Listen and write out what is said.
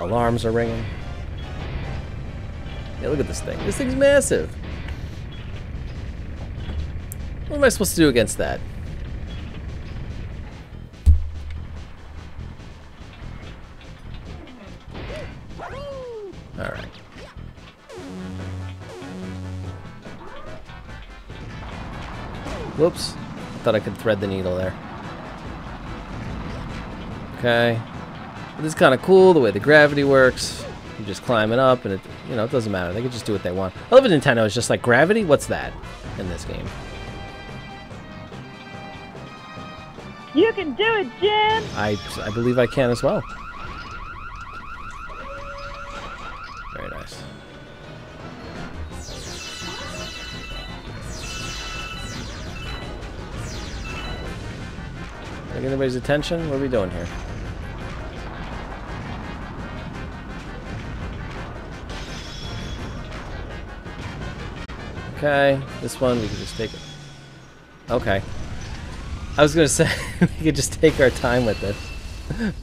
Alarms are ringing. Yeah, look at this thing. This thing's massive. What am I supposed to do against that? Alright. Whoops. Thought I could thread the needle there. Okay. This is kind of cool, the way the gravity works. You're just climbing up, and it, you know, it doesn't matter. They can just do what they want. I love it Nintendo. It's just like gravity. What's that in this game? You can do it, Jim! I, I believe I can as well. Very nice. Get anybody's attention? What are we doing here? Okay, this one we can just take it. Okay. I was gonna say we could just take our time with this.